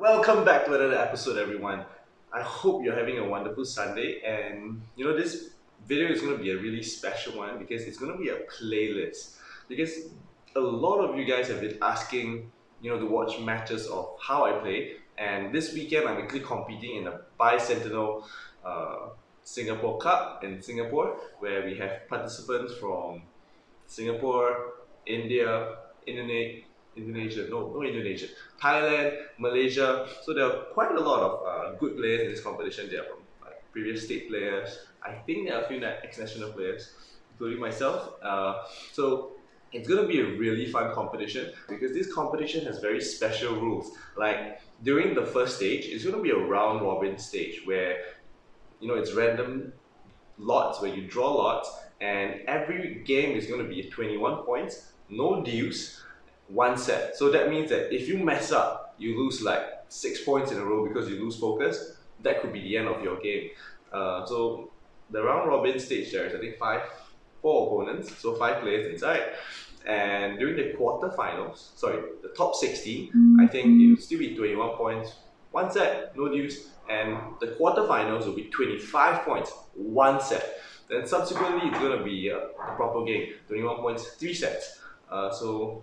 Welcome back to another episode, everyone. I hope you're having a wonderful Sunday, and you know, this video is going to be a really special one because it's going to be a playlist. Because a lot of you guys have been asking, you know, to watch matches of how I play, and this weekend I'm actually competing in a bicentennial uh, Singapore Cup in Singapore, where we have participants from Singapore, India, Indonesia. Indonesia, no, no Indonesia, Thailand, Malaysia. So there are quite a lot of uh, good players in this competition. They are from previous state players. I think there are a few ex-national players, including myself. Uh, so it's going to be a really fun competition because this competition has very special rules. Like during the first stage, it's going to be a round robin stage where you know it's random lots where you draw lots and every game is going to be 21 points, no deuce, one set. So that means that if you mess up, you lose like six points in a row because you lose focus, that could be the end of your game. Uh, so the round robin stage there is I think five, four opponents, so five players inside. And during the quarterfinals, sorry, the top 16, I think it will still be 21 points, one set, no deuce, and the quarterfinals will be 25 points, one set. Then subsequently, it's going to be uh, a proper game, 21 points, three sets. Uh, so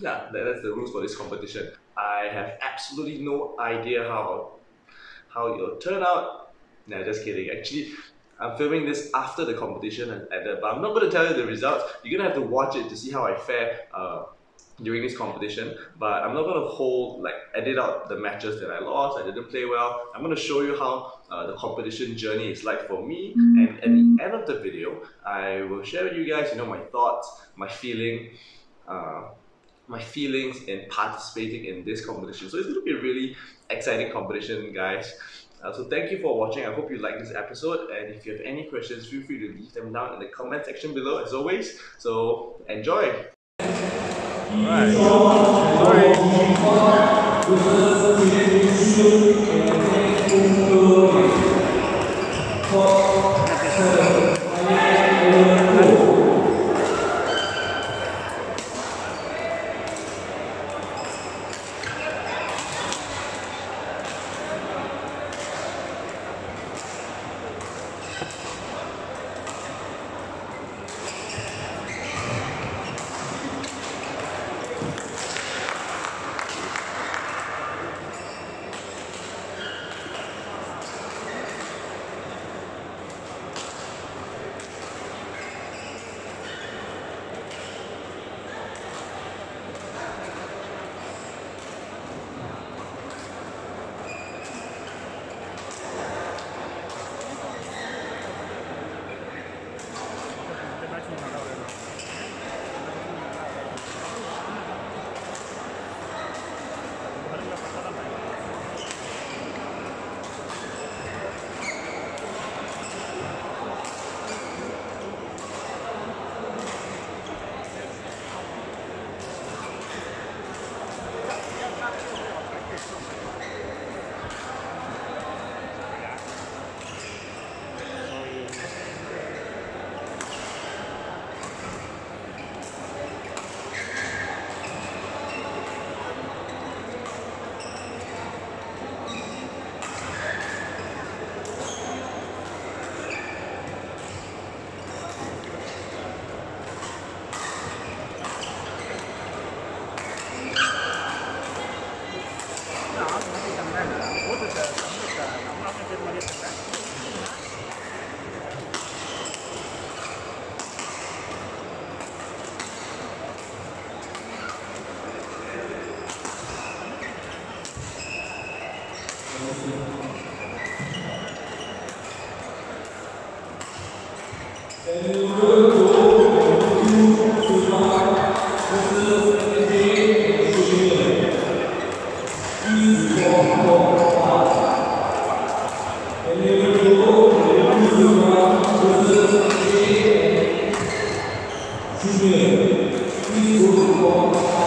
yeah, that, that's the rules for this competition. I have absolutely no idea how how it'll turn out. Nah, just kidding. Actually, I'm filming this after the competition and, ended, but I'm not going to tell you the results. You're going to have to watch it to see how I fare uh, during this competition. But I'm not going to hold, like, edit out the matches that I lost, I didn't play well. I'm going to show you how uh, the competition journey is like for me. And at the end of the video, I will share with you guys, you know, my thoughts, my feeling. Uh, my feelings in participating in this competition. So it's going to be a really exciting competition, guys. Uh, so thank you for watching. I hope you like this episode. And if you have any questions, feel free to leave them down in the comment section below, as always. So enjoy. Alright. Oh.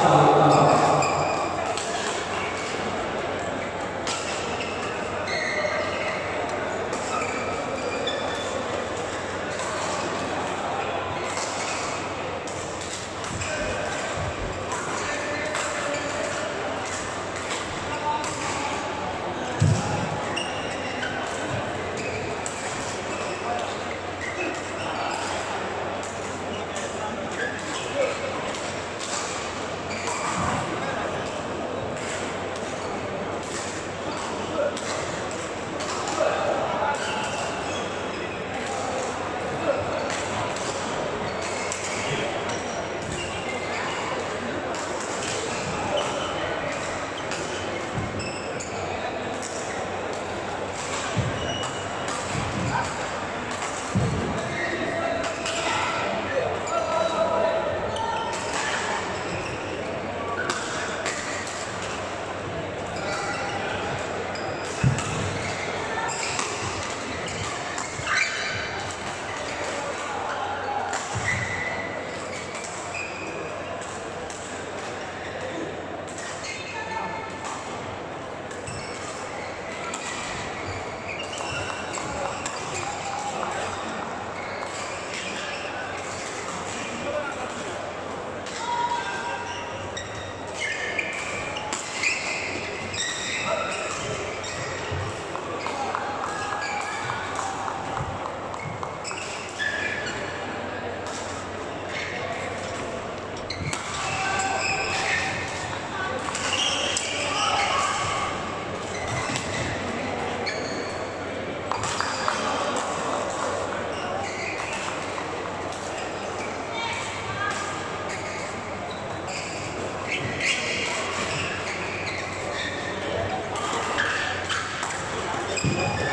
Sorry.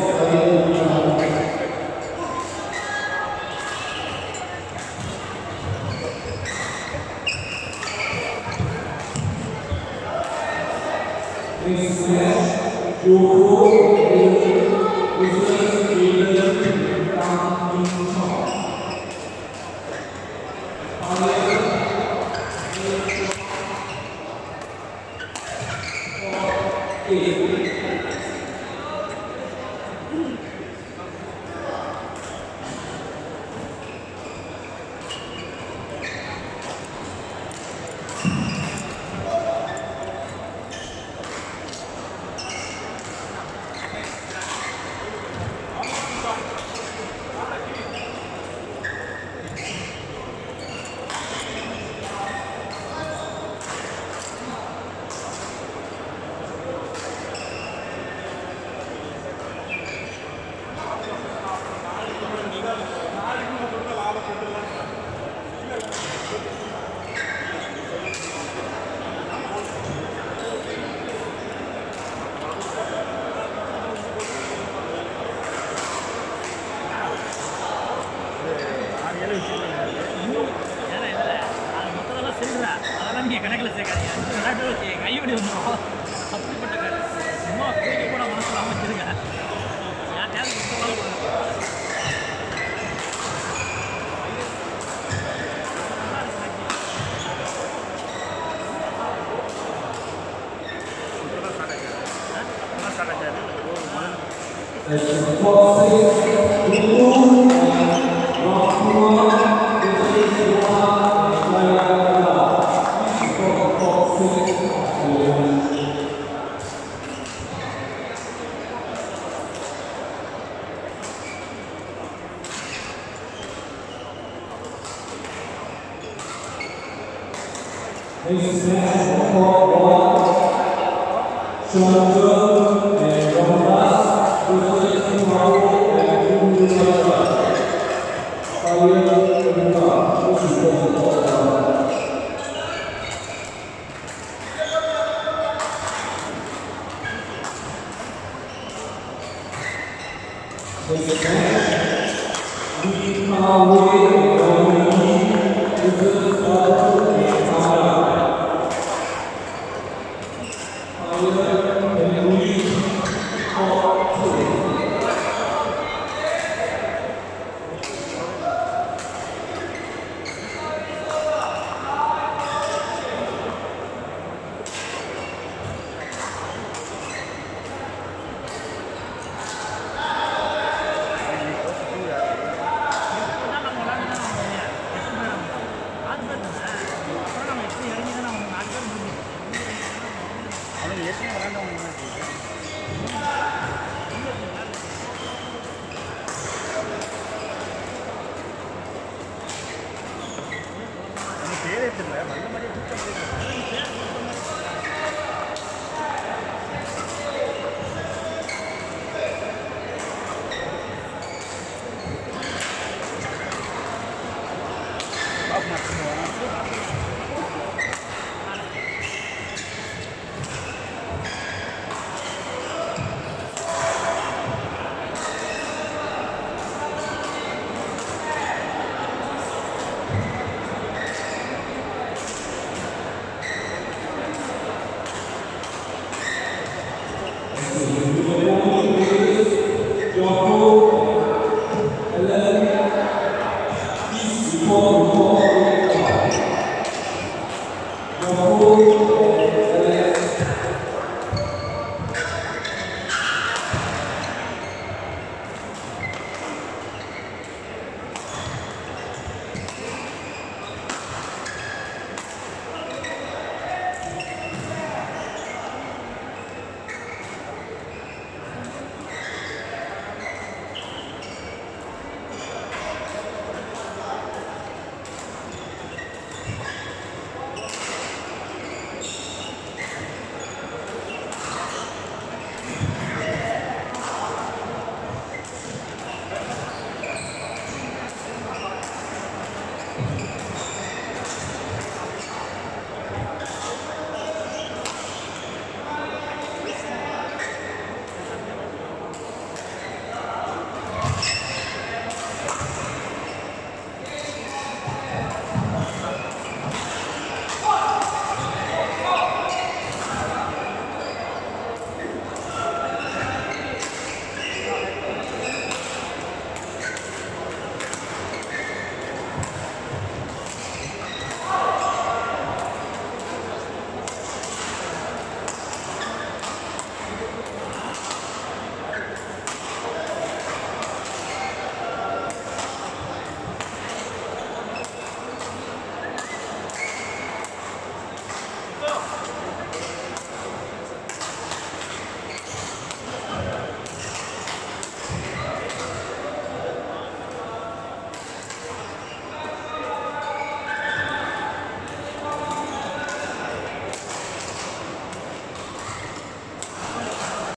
这还是个新的有点孬